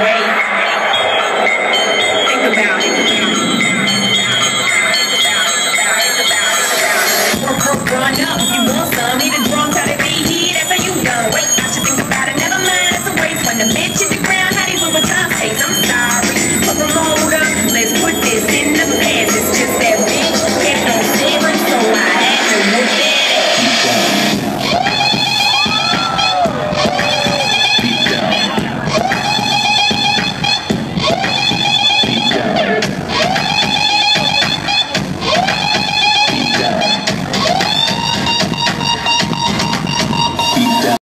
great.